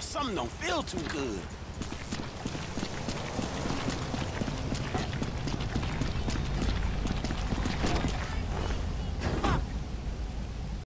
some don't feel too good.